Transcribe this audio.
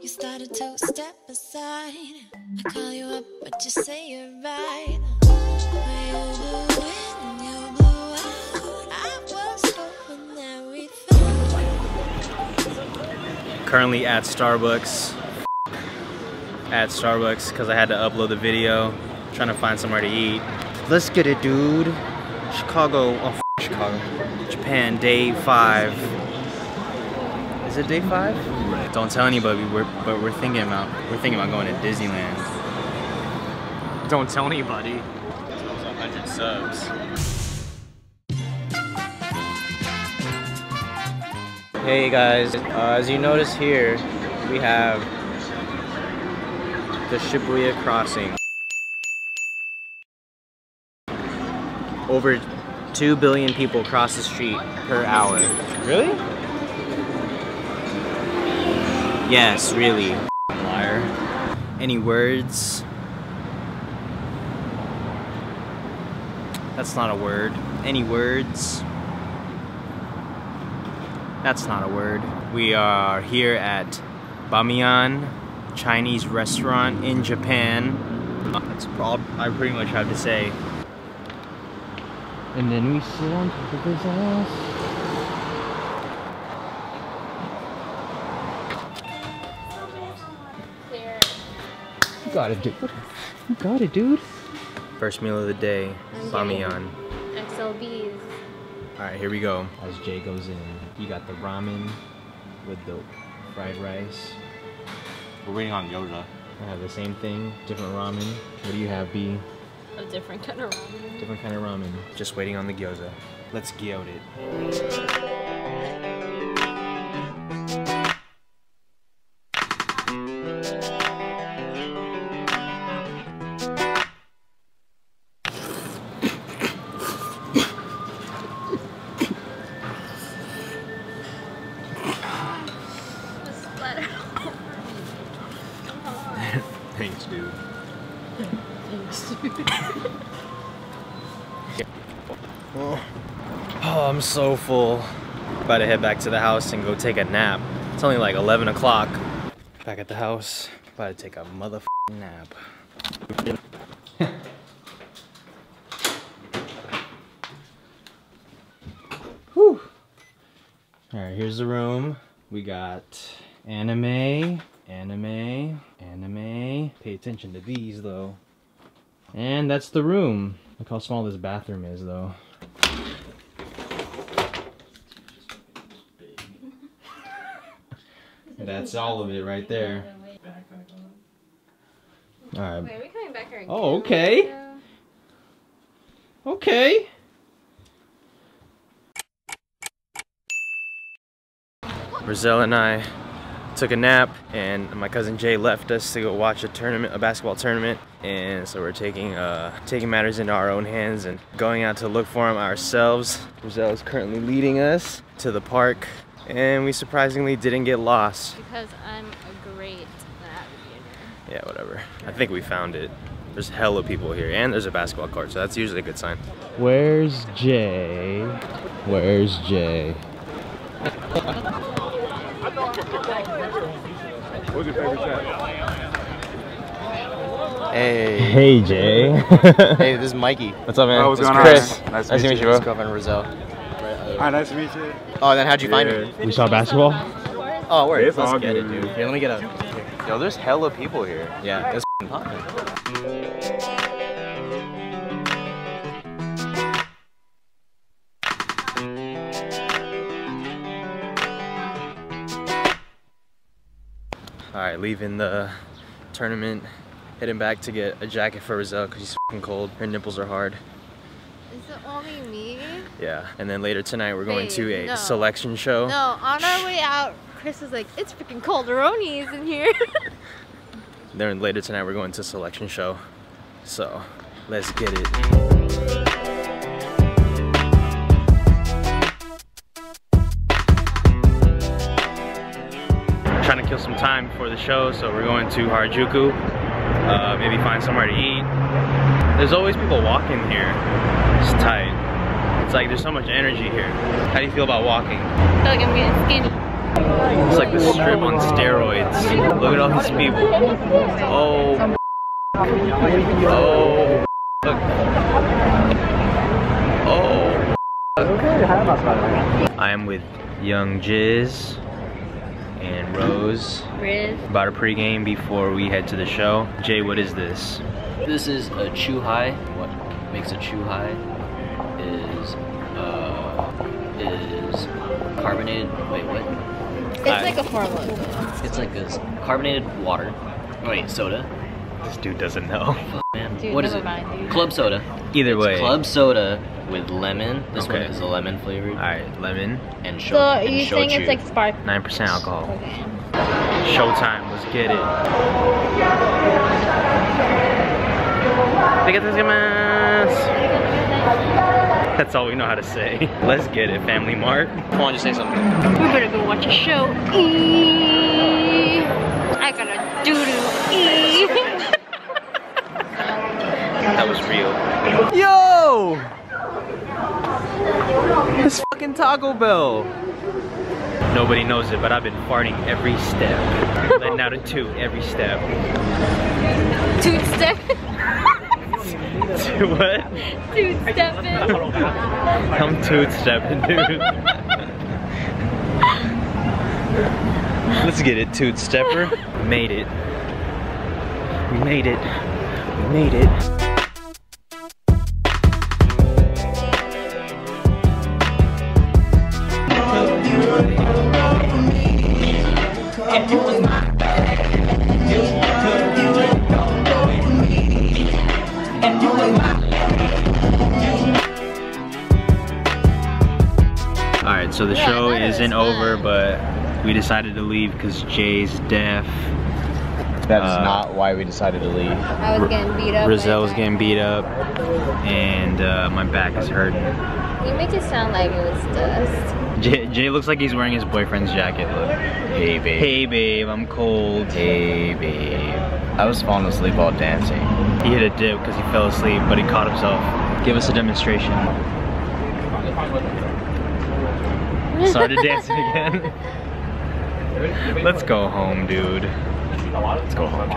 You started to step aside. I call you up, but you say you're right. When you blew in, you blew out. I was hoping that we. Currently at Starbucks. At Starbucks because I had to upload the video. Trying to find somewhere to eat. Let's get it, dude. Chicago. Oh, Chicago. Japan, day five. Is it day five? Don't tell anybody. We're but we're thinking about we're thinking about going to Disneyland. Don't tell anybody. 100 subs. Hey guys, uh, as you notice here, we have the Shibuya crossing. Over 2 billion people cross the street per hour. Really? Yes, really. Liar. Any words? That's not a word. Any words? That's not a word. We are here at Bamiyan Chinese restaurant in Japan. That's all I pretty much have to say. And then we sit on top of his ass. You got it, dude. You got it, dude. First meal of the day, I'm Bamiyan. XLBs. Alright, here we go. As Jay goes in, you got the ramen with the fried rice. We're waiting on Yoda. I have the same thing, different ramen. What do you have, B? A different kind of ramen. Different kind of ramen. Just waiting on the gyoza. Let's gyote it. Oh, I'm so full. About to head back to the house and go take a nap. It's only like 11 o'clock. Back at the house. About to take a motherfucking nap. Whew. Alright, here's the room. We got anime, anime, anime. Pay attention to these though. And that's the room. Look how small this bathroom is though. That's all of it right there. Alright. Wait, are we coming back here? Oh, okay. Yeah. Okay. Brazil and I took a nap, and my cousin Jay left us to go watch a tournament, a basketball tournament, and so we're taking uh, taking matters into our own hands and going out to look for him ourselves. Brazil is currently leading us to the park, and we surprisingly didn't get lost. Because I'm a great navigator. Yeah, whatever. I think we found it. There's hella people here, and there's a basketball court, so that's usually a good sign. Where's Jay? Where's Jay? What's your favorite chat? Hey, Hey, Jay. hey, this is Mikey. What's up, man? Oh, what's It's going on? Chris. Nice to Nice to meet meet you. you, His bro. girlfriend Rizal. Hi, nice to meet you. Oh, then how'd you find Yeah. me? We saw basketball? Oh, word. It's Let's all get it, dude. Here, let me get a. Yo, there's hella people here. Yeah. It's f***ing poppin'. All right, leaving the tournament, heading back to get a jacket for Rizal because she's fing cold. Her nipples are hard. Is it only me? Yeah. And then later tonight, we're going to a no. selection show. No, on our way out, Chris was like, it's freaking cold. Roni's in here. Then later tonight, we're going to selection show. So let's get it. Kill some time before the show, so we're going to Harajuku. Uh, maybe find somewhere to eat. There's always people walking here. It's tight. It's like there's so much energy here. How do you feel about walking? I feel like I'm getting skinny. It's like the strip on steroids. Look at all these people. Oh. Oh. Look. Oh. I am with Young Jizz and Rose. Riz. About a pregame before we head to the show. Jay, what is this? This is a chuhai. What makes a chuhai is uh is carbonated. Wait, what? It's I- like a formula. It's like this carbonated water. Wait, soda. This dude doesn't know. Man. Dude, what is it? mind. Club soda. Either It's way. Club soda with lemon. This Okay. one is a lemon flavored Alright, lemon. and sho- So are and you saying shochu. it's like spark? 9% alcohol. Okay. Showtime, let's get it. That's all we know how to say. Let's get it, Family Mart. Come on, just say something. We better go watch a show. I gotta doo doo. E. That was real. Yo! It's fucking Taco Bell. Nobody knows it, but I've been farting every step. Letting out a toot every step. Toot step. what? Toot stepping. I'm toot stepping, dude. Let's get it, toot stepper. We made it. We made it. We made it. Over, but we decided to leave because Jay's deaf. That is Uh, not why we decided to leave. I was getting beat up. Rozelle's like getting beat up, and uh, my back is hurting. that. You make it sound like it was dust. Jay, Jay looks like he's wearing his boyfriend's jacket. Look. Hey, babe. Hey, babe, I'm cold. Hey, babe. I was falling asleep while dancing. He hit a dip because he fell asleep, but he caught himself. Give us a demonstration. Started dancing again. Let's go home, dude. Let's go home.